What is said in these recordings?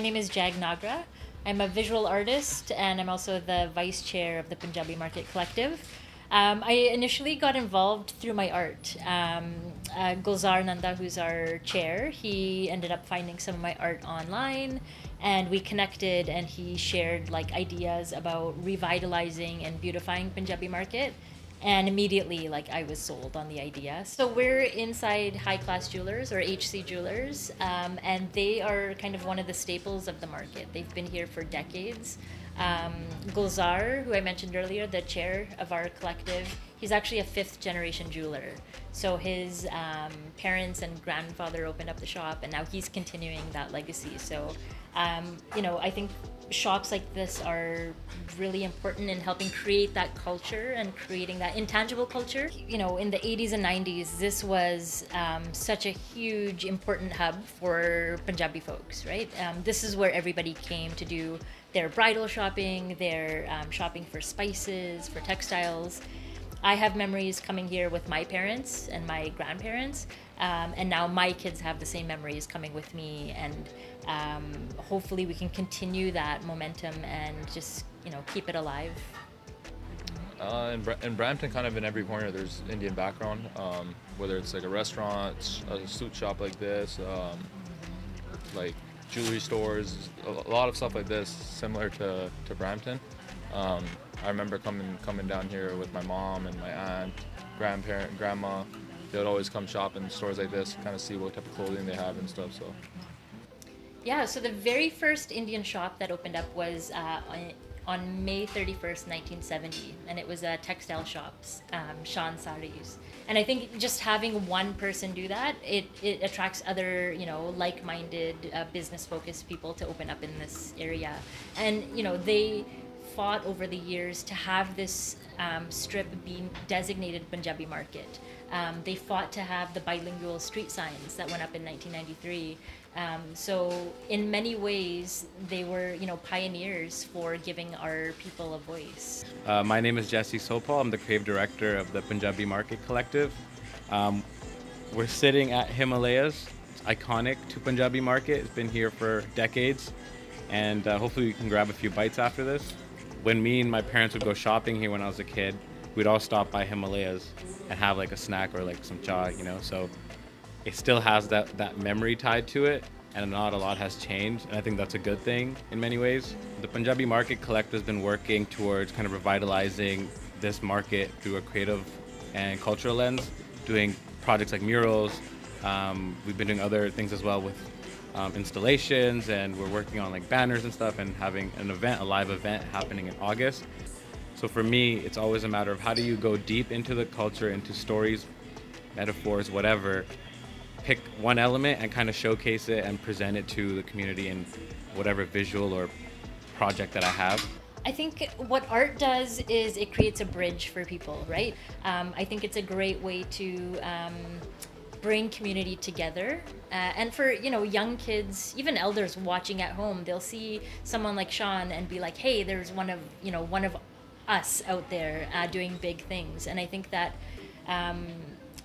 my name is Jag Nagra. I'm a visual artist and I'm also the vice chair of the Punjabi Market Collective. Um, I initially got involved through my art. Um, uh, Gulzar Nanda, who's our chair, he ended up finding some of my art online and we connected and he shared like ideas about revitalizing and beautifying Punjabi market and immediately like i was sold on the idea so we're inside high class jewelers or hc jewelers um, and they are kind of one of the staples of the market they've been here for decades um, Gulzar, who I mentioned earlier, the chair of our collective, he's actually a fifth generation jeweler. So his um, parents and grandfather opened up the shop, and now he's continuing that legacy. So, um, you know, I think shops like this are really important in helping create that culture and creating that intangible culture. You know, in the 80s and 90s, this was um, such a huge, important hub for Punjabi folks, right? Um, this is where everybody came to do their bridal shopping, their um, shopping for spices, for textiles. I have memories coming here with my parents and my grandparents, um, and now my kids have the same memories coming with me, and um, hopefully we can continue that momentum and just you know keep it alive. Uh, in, Bra- in Brampton, kind of in every corner, there's Indian background. Um, whether it's like a restaurant, a suit shop like this, um, like jewelry stores, a lot of stuff like this, similar to, to Brampton. Um, I remember coming coming down here with my mom and my aunt, grandparent, grandma. They would always come shop in stores like this, kind of see what type of clothing they have and stuff. So. Yeah, so the very first Indian shop that opened up was uh, on, May 31st, 1970, and it was a textile shops, um, Shan Saris. And I think just having one person do that, it, it attracts other, you know, like-minded, uh, business-focused people to open up in this area. And, you know, they fought over the years to have this um, strip be designated Punjabi market. Um, they fought to have the bilingual street signs that went up in 1993. Um, so in many ways, they were you know pioneers for giving our people a voice. Uh, my name is Jesse Sopal. I'm the creative director of the Punjabi Market Collective. Um, we're sitting at Himalayas. It's iconic to Punjabi Market. It's been here for decades, and uh, hopefully we can grab a few bites after this. When me and my parents would go shopping here when I was a kid, we'd all stop by Himalayas and have like a snack or like some chai, you know. So it still has that that memory tied to it, and not a lot has changed. And I think that's a good thing in many ways. The Punjabi Market Collective has been working towards kind of revitalizing this market through a creative and cultural lens, doing projects like murals. Um, we've been doing other things as well with um, installations, and we're working on like banners and stuff, and having an event, a live event happening in August. So for me, it's always a matter of how do you go deep into the culture, into stories, metaphors, whatever, pick one element and kind of showcase it and present it to the community in whatever visual or project that I have. I think what art does is it creates a bridge for people, right? Um, I think it's a great way to um, bring community together. Uh, and for you know young kids, even elders watching at home, they'll see someone like Shaan and be like, "Hey, there's one of you know one of us out there uh, doing big things." And I think that um,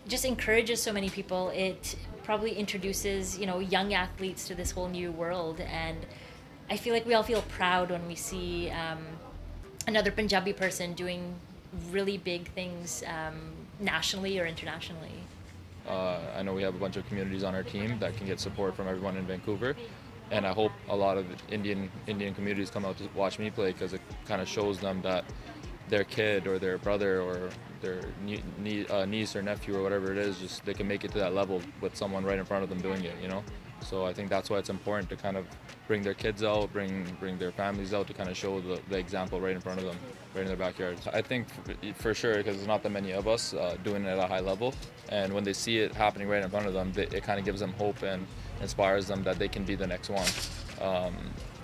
just encourages so many people. It probably introduces you know young athletes to this whole new world, and I feel like we all feel proud when we see um, another Punjabi person doing really big things um, nationally or internationally. Uh, I know we have a bunch of communities on our team that can get support from everyone in Vancouver, and I hope a lot of Indian Indian communities come out to watch me play because it kind of shows them that their kid or their brother or their nie- uh, niece or nephew or whatever it is, just they can make it to that level with someone right in front of them doing it, you know. So I think that's why it's important to kind of bring their kids out, bring bring their families out to kind of show the, the example right in front of them, right in their backyard. I think for sure because there's not that many of us uh, doing it at a high level, and when they see it happening right in front of them, they, it kind of gives them hope and inspires them that they can be the next one. Um,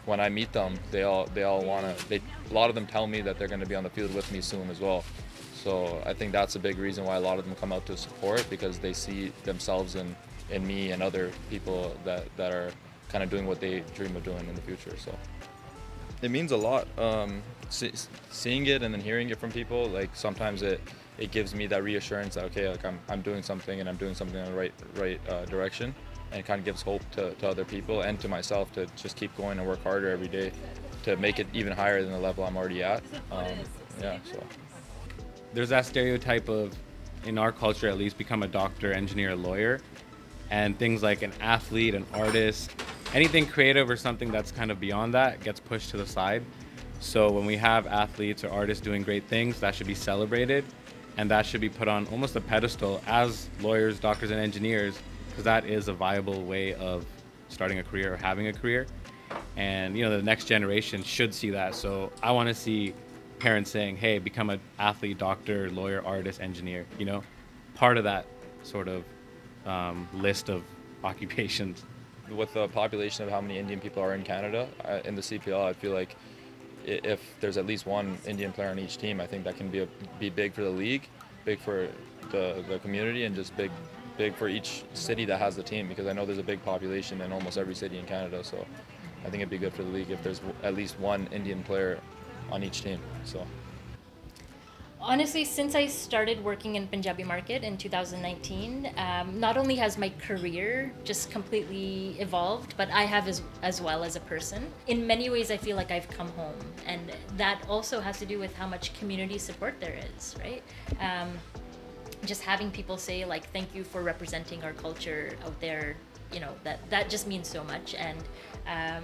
when I meet them, they all they all want to. They a lot of them tell me that they're going to be on the field with me soon as well. So I think that's a big reason why a lot of them come out to support because they see themselves in in me and other people that, that are kind of doing what they dream of doing in the future. So it means a lot. Um, see, seeing it and then hearing it from people, like sometimes it it gives me that reassurance that okay, like I'm, I'm doing something and I'm doing something in the right right uh, direction. and it kind of gives hope to, to other people and to myself to just keep going and work harder every day to make it even higher than the level I'm already at. Um, yeah, so. There's that stereotype of, in our culture at least, become a doctor, engineer, lawyer, and things like an athlete, an artist, anything creative or something that's kind of beyond that gets pushed to the side. So when we have athletes or artists doing great things, that should be celebrated and that should be put on almost a pedestal as lawyers, doctors, and engineers, because that is a viable way of starting a career or having a career. And you know, the next generation should see that. So I want to see parents saying, "Hey, become an athlete, doctor, lawyer, artist, engineer." You know, part of that sort of um, list of occupations. With the population of how many Indian people are in Canada, in the CPL, I feel like if there's at least one Indian player on each team, I think that can be a, be big for the league, big for the, the community, and just big big for each city that has the team. Because I know there's a big population in almost every city in Canada, so I think it'd be good for the league if there's at least one Indian player on each team. So. Honestly, since I started working in Punjabi Market in 2019, um, not only has my career just completely evolved, but I have as, as well as a person. In many ways, I feel like I've come home. And that also has to do with how much community support there is, right? Um, just having people say, like, thank you for representing our culture out there, you know, that, that just means so much. And um,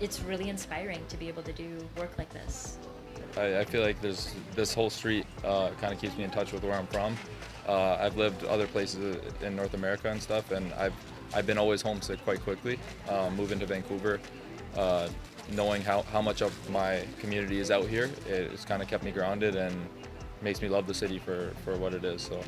it's really inspiring to be able to do work like this. I, I feel like there's this whole street uh, kind of keeps me in touch with where I'm from. Uh, I've lived other places in North America and stuff, and I've I've been always homesick quite quickly. Uh, moving to Vancouver, uh, knowing how, how much of my community is out here, it's kind of kept me grounded and makes me love the city for, for what it is. So